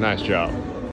Nice job.